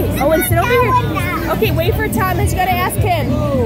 Owen, oh, sit over here. Okay, wait for Thomas. You gotta ask him.